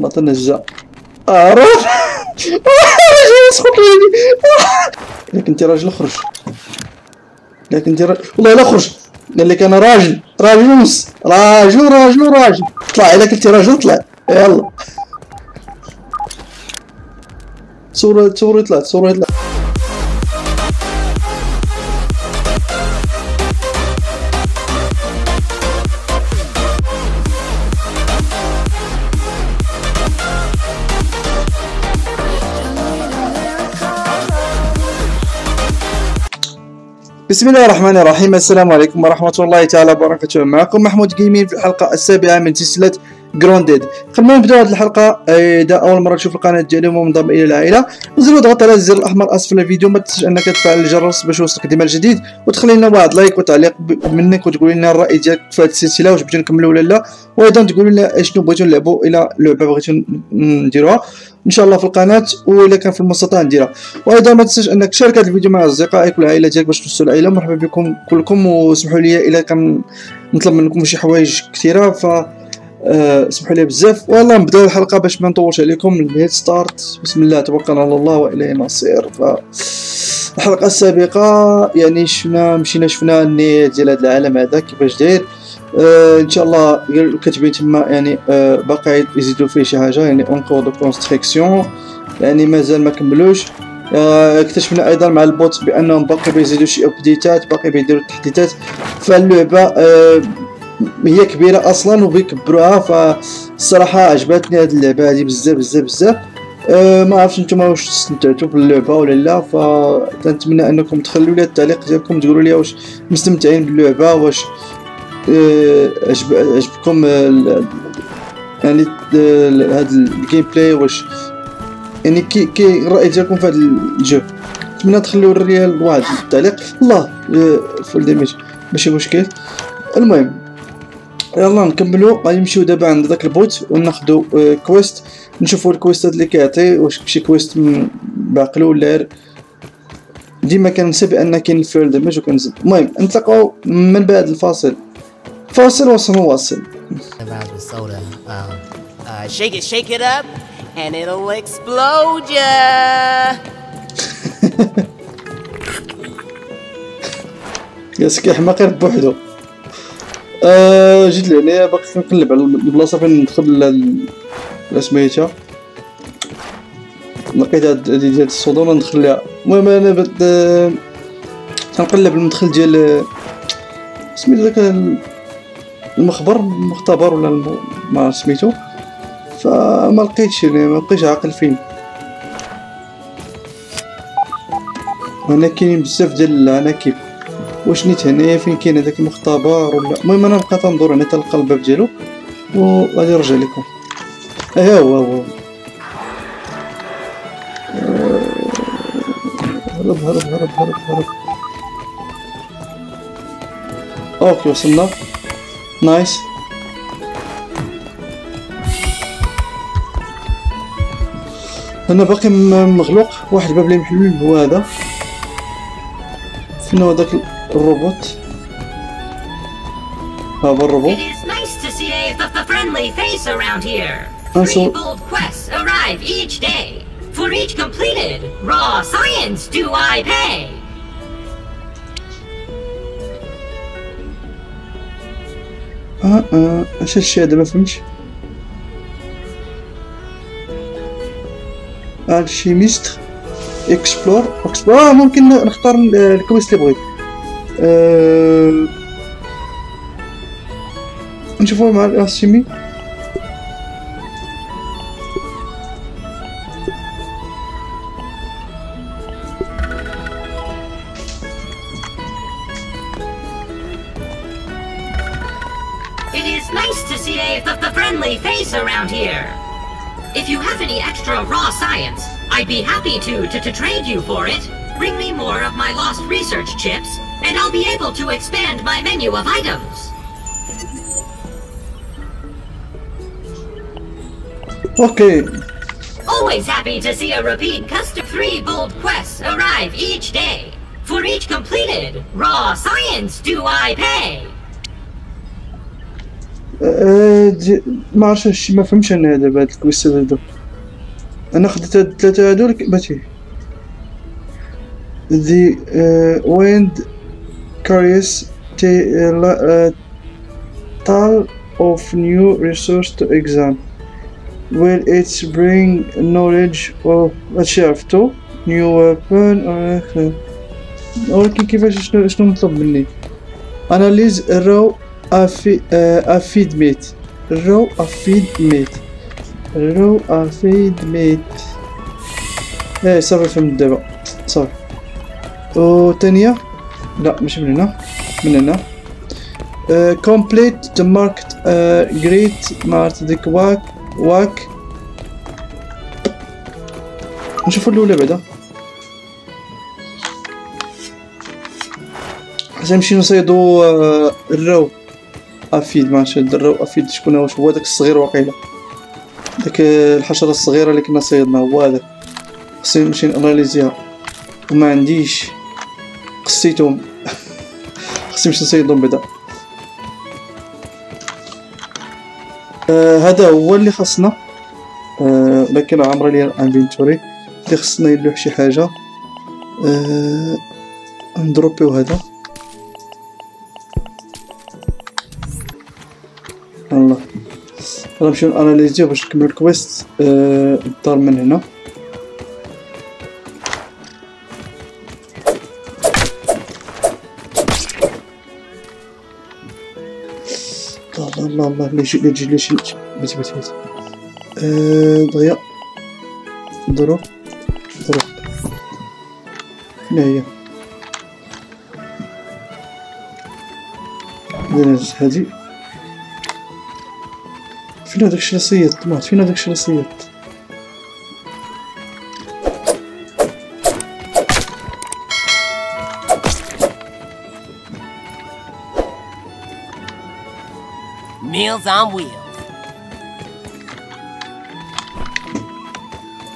ما تنجا آه راجل يسخط لي الا كنتي راجل اخرج الا كنتي راجل والله الا خرج. قال لك أنا راجل. راجل ونص. راجل راجل راجل. طلع الا كنتي راجل طلع. يلا. صورة صورة طلعت صورة طلعت بسم الله الرحمن الرحيم السلام عليكم ورحمة الله تعالى وبركاته معكم محمود Gaming في الحلقة السابعة من سلسلة Grounded قبل ما نبداو هذه الحلقة إذا أول مرة تشوف القناة ديالي ومنضم إلى العائلة نزل وضغط على الزر الأحمر أسفل الفيديو ما تنساش أنك تفعل الجرس باش يوصلك ديما الجديد وتخلي لنا واحد like وتعليق منك وتقول لنا الرأي ديالك في هذه السلسلة واش بغيتو نكملو ولا لا وأيضا تقول لنا شنو بغيتو نلعبو إلى لعبة بغيتو نديروها إن شاء الله في القناة وإلا كان في المستطاع نديرها وأيضا ما تنساش أنك تشارك هذا الفيديو مع أصدقائك والعائله ديالك باش توصلوا العائله مرحبا بكم كلكم. وسمحوا لي إلا كان نطلب منكم شي حوايج كثيرة ف أه سمحوا لي بزاف. والله نبداو الحلقة باش ما نطولش عليكم. ال head start. بسم الله توكلنا على الله وإليه المصير. ف الحلقة السابقة يعني شفنا مشينا شفنا النية ديال هذا العالم هذا كيفاش داير. آه ان شاء الله كاتبين تما يعني آه باقي يزيدوا فيه شي حاجة يعني en cours de construction يعني مازال ما كملوش آه اكتشفنا أيضا مع ال bot بانهم باقي بيزيدوا شي update ات باقي بيديروا تحديثات فاللعبه آه هي كبيره أصلا وبيكبروها فالصراحه عجبتني هذه اللعبه هذه بزاف بزاف بزاف أه ما عرفتش نتوما واش استمتعتوا باللعبه ولا لا فنتمنى انكم تخلوا لي التعليق ديالكم تقولوا لي واش مستمتعين باللعبه واش عجب عجبكم يعني هذا ال gameplay واش يعني كي كي الراي ديالكم في هذا الجو. نتمنى تخليو لي واحد التعليق. الله fall damage ماشي مشكل. المهم يلا نكملو. غادي نمشيو دابا عند داك ال bot وناخدو quest نشوفو ال quest ات اللي كيعطي واش شي quest باقلو ولا ديما كننسى بان كاين ال fall damage وكنزيد. المهم نتلاقاو من بعد الفاصل. فاصل وسنواصل. Um, uh, shake it, shake it up, and it'll explode ya. يا سكي حماق غير بوحدو آه جيت لهنايا باقي كنقلب على البلاصة فين ندخل سميتها لقيت هاد ديال الصودا ولا ندخل ليها المهم أنا بد تنقلب المدخل ديال سميتو داك المخبر المختبر ولا. ما سميتو؟ فما لقيتش يعني ما بقيتش عاقل فين. هنا كاينين بزاف ديال العناكب. واش نيت هنايا؟ فين كاين هذاك المختبر ولا المهم أنا نبقى تندور هنا تلقى الباب ديالو وغادي نرجع لكم. ها هو هو هرب هرب هرب هرب هرب. Okay وصلنا. Nice. أنا باقي مغلوق. واحد الباب اللي محلول هو هذا. فين هو داك الروبوت؟ ها هو الروبوت. انسو آه آه. اش هادشي هذا؟ ما فهمتش. الشيميست اكسبلور اكسبلور آه ممكن نختار ال- الكويست اللي بغيت آه. مع الألشيمي. I'd be happy to, to, to trade you for it. Bring me more of my lost research chips, and I'll be able to expand my menu of items. اوكي Always happy to see a repeat custom. Three bold quests arrive each day. For each completed, raw science do I pay. آه، دي- ما عرفتش هادشي ما فهمتش انا دابا هاد الكويستات هادو أنا خديت هاد الثلاثه هادو uh, wind carries the uh, la- uh, tal of new resource to exam. Will it bring knowledge of هادشي عرفتو new weapon ولكن كيفاش شنو شنو مطلوب مني analyze raw affi- uh, affid meat raw affid raw affid meat إيه صافي فهمت دابا صافي و تانية لا مش من هنا. من هنا. Uh, the marked uh, great mart ديك واك واك نشوفو الأولى بعدا حتى نمشي نصيدو آه، ال raw aphid ما عرفتش هاد ال raw aphid. شكون هو هو داك الصغير واقيلا داك الحشرة الصغيرة اللي كنا صيدنا هو هذاك خصني نمشي نأناليزيها. وما عنديش. قصيتهم. خصني نمشي نصيدهم بعدا. آه هذا هو اللي خصنا. آه لكن عمر لي ال inventory اللي خصنا يلوح شي حاجة. آه ندروبيو هذا. غنمشيو اناليزيو باش نكملو ال quest الدار من هنا الله الله الله ضرب ضرب فين هي فين هذاك الشيء اللي صيدت طماط فين هذاك الشيء اللي صيدت Meals on wheels.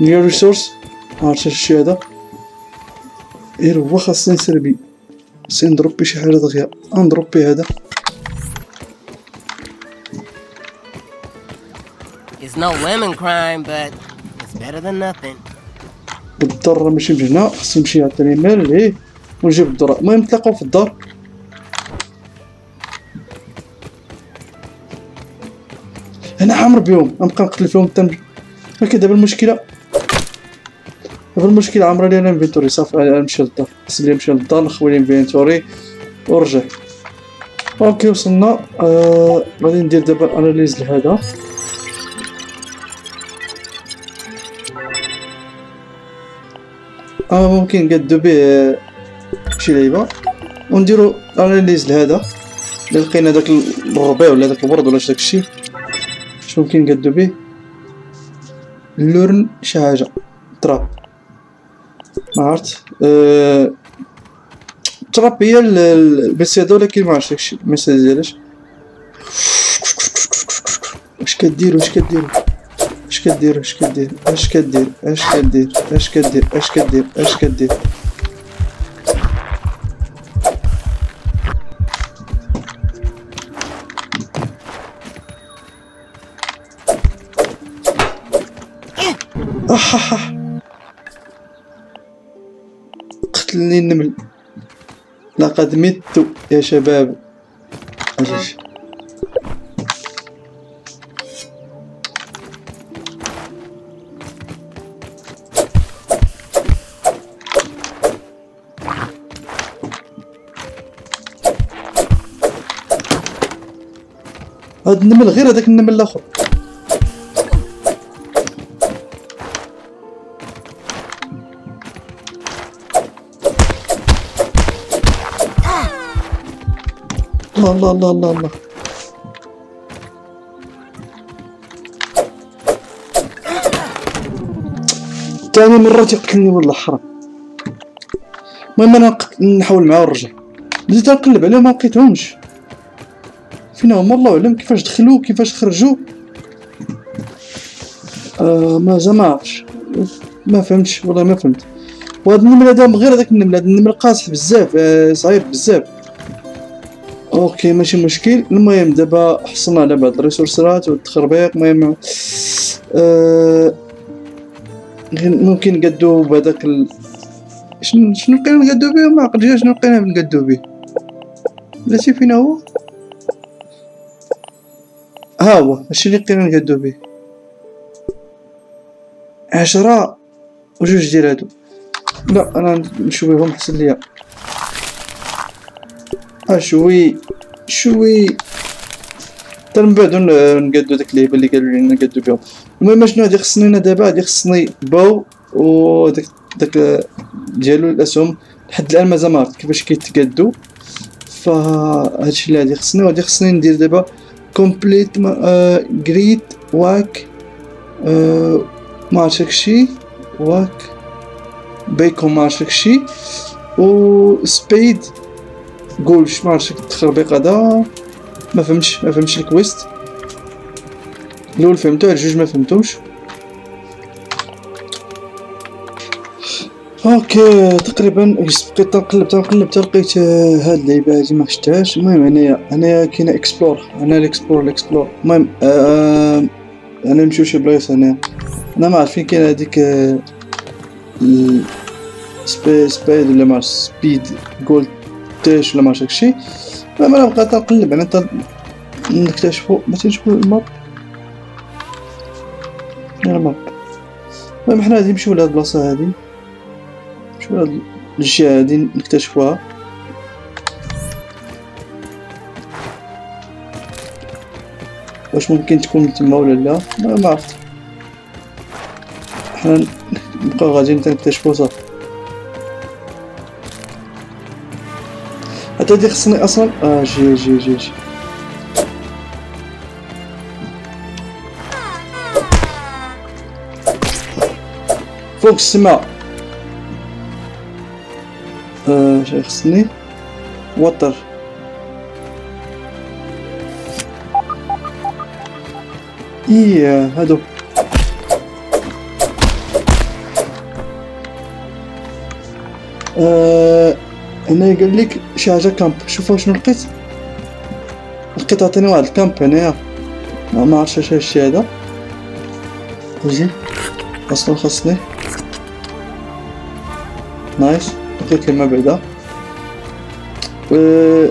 نيو ريسورس عرفت الشيء هذا غير هو خاصني نسربي خاصني نضرب شي حاجة دغيا بيه هذا no lemon crime, but it's better than nothing. بالضر ماشي من هنا خصني نمشي عطيني مال ليه ونجيب الذرة المهم نتلاقاو في الدار. أنا عامر بيهم غنبقى نقتل فيهم نمشي. ولكن دابا المشكلة. دابا المشكلة عامرة لي أنا inventory صافي نمشي للدار. خصني لي نمشي للدار نخوي ال inventory ونرجع. Okay وصلنا. آه غادي ندير دابا analyse لهذا. آه ممكن نقادو به شي لعيبة. ونديرو analyse لهذا. الا لقينا داك الربيع ولا داك الورد ولا شي داكشي. اش ممكن نقادو به اللورن شي حاجة. تراب. ما عرفت. أه... تراب هي ال- ال- البسيطه ولكن ما عرفتش داكشي الميساج ديالاش اش كدير واش كدير كدير اش كدير اش كدير اش كدير اش كدير اش كدير اش كدير. قتلني النمل لقد مت يا شباب. هاد النمل غير هذاك النمل الآخر. الله الله الله الله الله. تاني مرة تقتلني والله حرام. المهم أنا نحاول معاه ونرجع بديت نقلب عليهم ما لقيتهمش. فين هما الله اعلم كيفاش دخلوا كيفاش خرجوا آه ما عرفتش ما فهمتش والله ما فهمت. وهذا النمل هذا غير هذاك النمل هذا النمل قاصح بزاف آه صعيب بزاف. OK ماشي مشكل. المهم دابا حصلنا على بعض ال resource ات والتخربيق. المهم آه ممكن نقدو بهذاك ال... شنو شنو لقينا نقدو به؟ ما عقلتش شنو لقينا نقدو به؟ بلاتي فين هو؟ ها هو هادشي اللي لقينا نقدو به عشرة وجوج ديال هادو. لا أنا نشويهم حسن ليا. اشوي شوي حتى من بعد نقادو داك اللعيبة اللي قالوا لي نقادو بهم المهم شنو غادي خصني أنا دابا؟ غادي خصني باو و داك داك ديالو الاسهم لحد الآن مازال ما عرفت كيفاش كيتقادو. فهادشي اللي غادي خصني وغادي خصني ندير دابا. كومبليت جريت واك ما عرفتش داكشي واك بيكون ما عرفتش داكشي و سبيد قول ما عرفتش التخربيق هذا ما فهمتش ما فهمتش الكويست الأول فهمتو الجوج ما فهمتوش أوكي تقريبا بقيت تنقلب تنقلب تلقيت هاد اللعيبة هادي ما شفتهاش. المهم هنايا هنايا كاينة اكسبلور هنا الاكسبلور الاكسبلور المهم آه أنا نمشيو شي بلايص هنا. أنا ما عارف فين كاين هذيك آه سبيد سبيد ولا ما سبيد جولد تاش ولا ما عرفت داكشي المهم أنا بقيت نقلب أنا نكتشفو ما تنشوفو الماب؟ الماب. المهم حنا غادي نمشيو لهاد البلاصة هادي. نمشيو لهاد الجهه هادي نكتشفوها. واش ممكن تكون تما ولا لا؟ ما عرفت. حنا نبقاو غاديين تنكتشفو صافي. حتى دي خصني أصلا آه جي جي جي جي. فوق السماء. شي خصني. وتر إيه هادو. آه هنا قال لك شي حاجة كامب. شوفوا شنو لقيت. لقيت عطيني واحد الكامب هنايا. ما عرفتش اش هادشي هذا. زين أصلا خاصني nice. لقيت لي ما بعدا. و...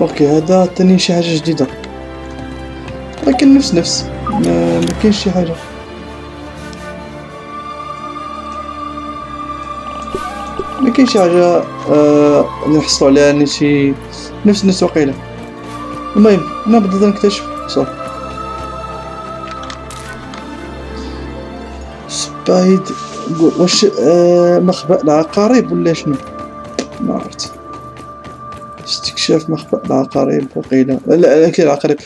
OK هذا عطيني شي حاجة جديدة. لكن نفس نفس. ما, كاينش شي حاجة. ما كاين شي حاجة آه نحصلوا عليها يعني شي نفس نفس وقيلة. المهم أنا بديت نكتشف. صافي سبايد واش آه مخبأ العقارب ولا شنو؟ ما عرفت. استكشاف مخبأ العقارب وقيله لا لا كاين العقارب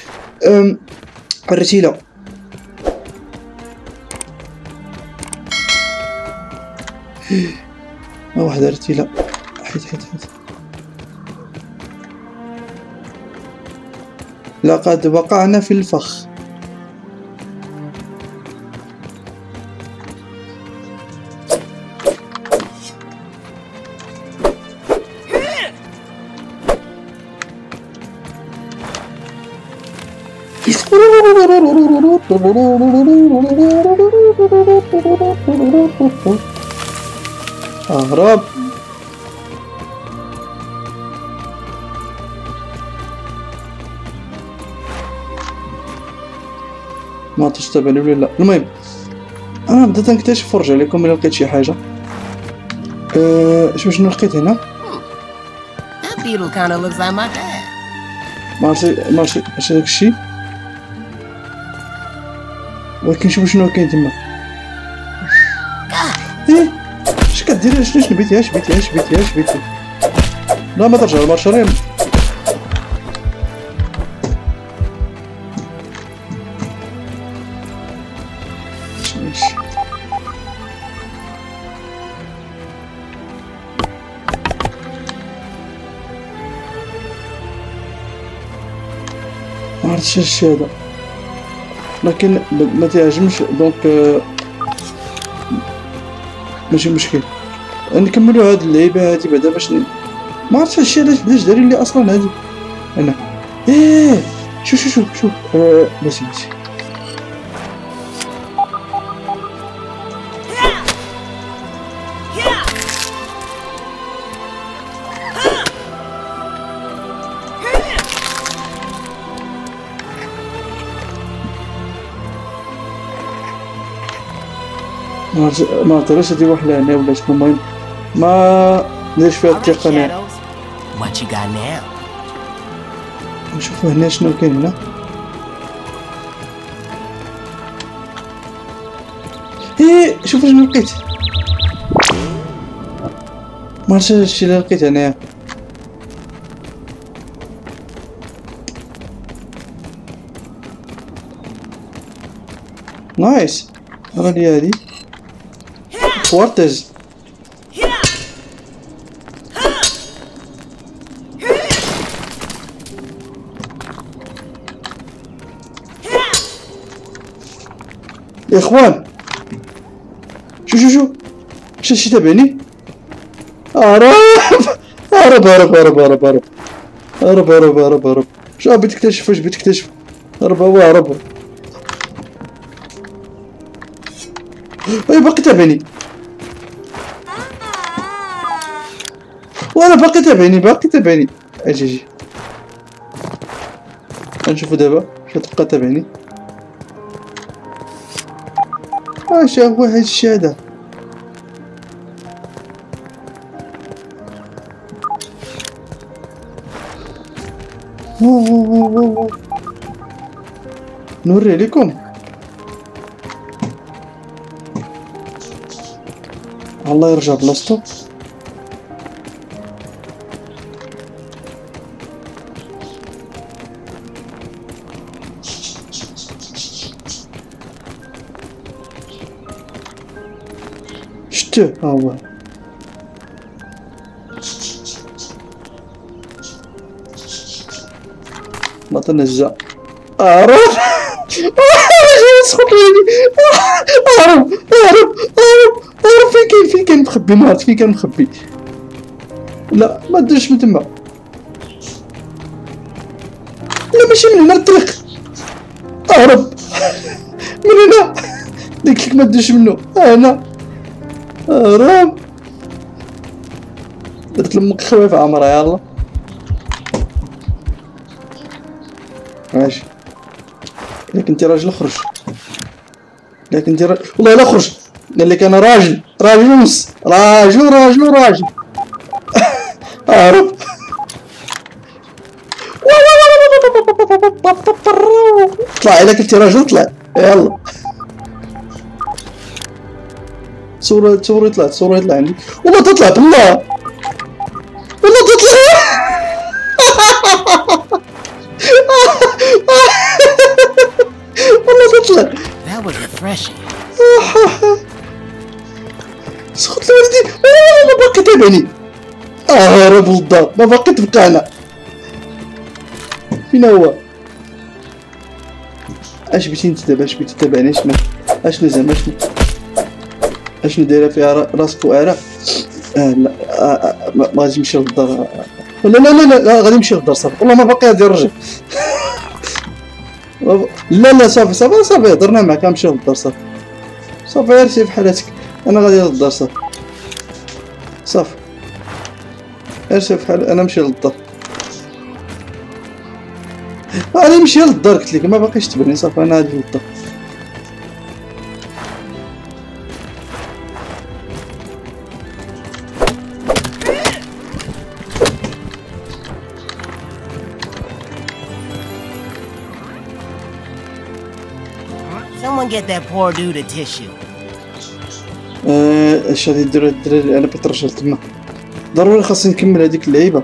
الرتيلة. ما واحدة رتيلة. حيت حيت حيت لقد وقعنا في الفخ. أهرب. ما تشتبه ولا لا. المهم أنا بديت نكتشف ورجع لكم إلا لقيت شي حاجة. أه شوف شنو لقيت هنا؟ That beetle kind of ولكن شوف شنو كاين تما. إيه؟ اش كدير؟ اش اش بيتي اش بيتي اش بيتي اش بيتي لا ما ترجع المارشارين ما عرفتش هذا. لكن ب- ما تعجبش دونك آه، ماشي مشكل. نكملوا هاد اللعيبة هادي بعدا باش ن- ما عرفتش هادشي علاش علاش دارين لي أصلا هادي. هنا إيه! شوف شوف شوف شوف. آه ماشي ماشي. ما عرفتش هادي واحد هنا ولا شنو المهم ما نديرش فيها التقنية? نشوفو هنا شنو كاين هنا. إيه شوف شنو لقيت. ما عرفتش هادشي اللي لقيت هنايا. nice. راه لي هادي. كوارتز يا اخوان شو شو شو شو شي تابعني هرب هرب هرب هرب هرب هرب هرب هرب هرب هرب شو بتكتشف واش بتكتشف هرب هو هرب اي باقي تابعني وأنا باقي تابعني باقي تابعني. أجي أجي. نشوفو دابا شو تبقى تابعني. اش هو هاد الشي أوه. نوري لكم الله يرجع بلاصتو. شتو ها هو ما تنجا اهرب سخط لي اهرب اهرب اهرب اهرب فين كاين فين كاين مخبي ما فين كان مخبي لا ما درش من تما لا ماشي من هنا الطريق اهرب من هنا لك ما تدوش منه هنا اهرب درت لأمك خويف عمرها يلا. ماشي. لكن انت راجل اخرج لكن انت راجل والله لا اخرج قال لك أنا راجل. راجل ونص راجل راجل راجل. اهرب طلع إذا كنت راجل طلع يلا. صورة صورة طلعت صورة طلع عندي والله تطلع بالله والله تطلع! والله تطلع! That was refreshing. سخط لوالدي آه، ما باقي تابعني اهرب للدار ما باقي تبقى هنا فين هو؟ أش بغيتي انت دابا اش بغيتي تتابعني اشنو اشنو زعما اشنو أشنو دايرة فيها را- راسك واعره آه لا آه آه ما ما غادي نمشي للدار. آه، لا لا لا لا, غادي نمشي للدار صافي. والله ما باقي غادي نرجع لا لا صافي صافي صافي هضرنا معاك غنمشي للدار صافي. صافي غير سير بحالاتك أنا غادي للدار صافي. صافي. غير سير بحال أنا نمشي للدار. غادي نمشي للدار قلت لك ما باقيش تبني صافي أنا غادي للدار. Get that poor dude a tissue. آه، اش غادي يديروا هاد الدراري أنا بغيت تما ضروري خاصني نكمل هذيك اللعيبة.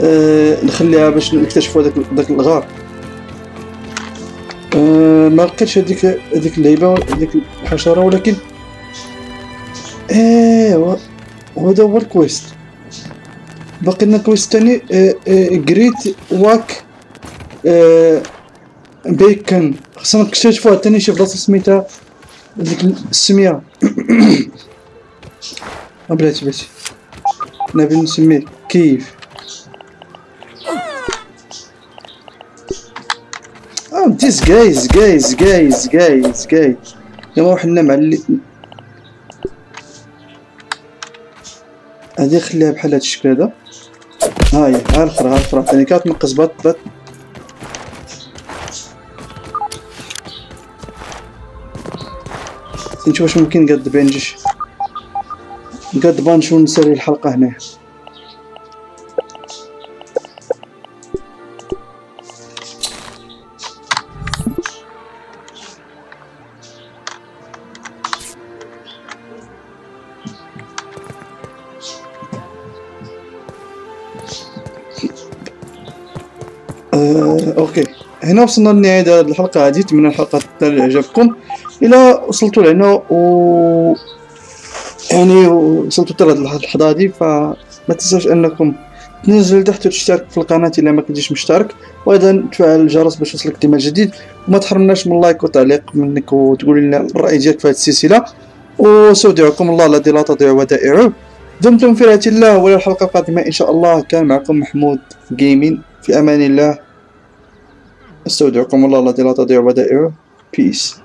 آه نخليها باش نكتشفوا هذاك داك الغار. آه ما لقيتش هذيك هذيك اللعيبة هذيك الحشرة ولكن ايوا وهذا هو الكويست. باقي لنا كويست آه آه جريت واك آه بيكن. خصنا نكتشفوها تاني شي بلاصة سميتها ديك السمية. ما بلاتي بلاتي. نبي نسميه كيف. want this guys guys guys guys guys يلا حنا مع اللي هادي خليها بحال هاد الشكل هذا. ها هي ها الأخرى ها الأخرى. ثاني كانت تنقص بات بات نشوف واش ممكن قد بنجيش قد بانشو نسالي الحلقة هنا. آه، أوكي. هنا وصلنا لنهاية هذه الحلقة. هذه اتمنى الحلقة تنال اعجابكم إلى وصلتوا لهنا و يعني وصلتوا حتى لهاد اللحظة هذه فما تنساوش أنكم تنزل تحت وتشترك في القناة إلا ما كنتيش مشترك وأيضا تفعل الجرس باش يوصلك ديما جديد وما تحرمناش من لايك وتعليق منك وتقول لنا الرأي ديالك في هذه السلسلة. واستودعكم الله الذي لا تضيع ودائعه. دمتم في رعاية الله وإلى الحلقة القادمة إن شاء الله. كان معكم محمود جيمين في أمان الله. أستودعكم الله الذي لا تضيع ودائعه بيس